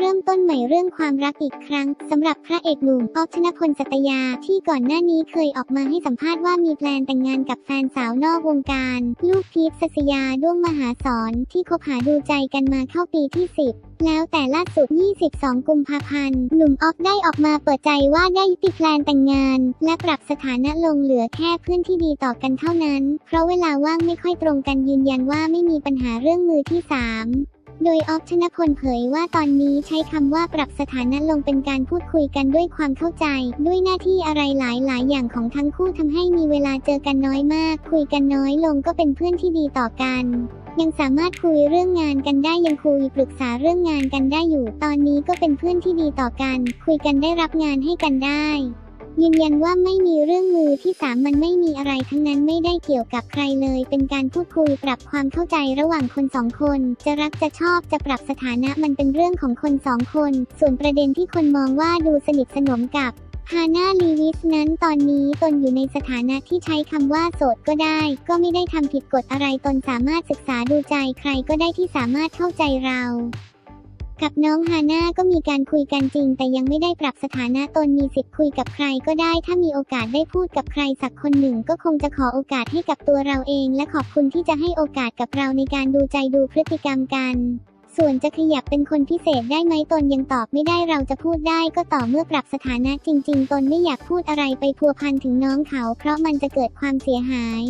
เริ่มต้นใหม่เรื่องความรักอีกครั้งสำหรับพระเอกหนุ่มอ๊อฟชนะพลสัตยาที่ก่อนหน้านี้เคยออกมาให้สัมภาษณ์ว่ามี plan แต่งงานกับแฟนสาวนอกวงการ ลูกพีทสัสยาด้วงมหาสอนที่คบหาดูใจกันมาเข้าปีที่ 10แล้วแต่ล่าสุด 22 กุมภาพันธ์ หนุ่มอ๊อฟได้ออกมาเปิดใจว่าได้ยุติ plan แต่งงาน และปรับสถานะลงเหลือแค่เพื่อนที่ดีต่อกันเท่านั้น เพราะเวลาว่างไม่ค่อยตรงกันยืนยันว่าไม่มีปัญหาเรื่องมือที่สาม โดยออฟชนพลเผยว่าตอนนี้ใช้คำว่าปรับสถานะลงเป็นการพูดคุยกันด้วยความเข้าใจ ด้วยหน้าที่อะไรหลาย ๆ อย่างของทั้งคู่ทำให้มีเวลาเจอกันน้อยมาก คุยกันน้อยลงก็เป็นเพื่อนที่ดีต่อกันยังสามารถคุยเรื่องงานกันได้ยังคุยปรึกษาเรื่องงานกันได้อยู่ ตอนนี้ก็เป็นเพื่อนที่ดีต่อกัน คุยกันได้รับงานให้กันได้ ยืนยันว่าไม่มีเรื่องมือที่ สามมันไม่มีอะไรทั้งนั้นไม่ได้เกี่ยวกับใครเลย เป็นการพูดคุยปรับความเข้าใจระหว่างคนสองคน จะรักจะชอบจะปรับสถานะมันเป็นเรื่องของคนสองคน ส่วนประเด็นที่คนมองว่าดูสนิทสนมกับฮาน่าลีวิสนั้นตอนนี้ตนอยู่ในสถานะที่ใช้คำว่าโสดก็ได้ ก็ไม่ได้ทำผิดกฎอะไรตนสามารถศึกษาดูใจใครก็ได้ที่สามารถเข้าใจเรา กับน้องฮาน่าก็มีการคุยกันจริง แต่ยังไม่ได้ปรับสถานะตนมีสิทธิ์คุยกับใครก็ได้ ถ้ามีโอกาสได้พูดกับใครสักคนหนึ่ง ก็คงจะขอโอกาสให้กับตัวเราเอง และขอบคุณที่จะให้โอกาสกับเราในการดูใจดูพฤติกรรมกัน ส่วนจะขยับเป็นคนพิเศษได้ไหมตนยังตอบไม่ได้เราจะพูดได้ก็ต่อเมื่อปรับสถานะจริง ๆ ตนไม่อยากพูดอะไรไปพัวพันถึงน้องเขา เพราะมันจะเกิดความเสียหาย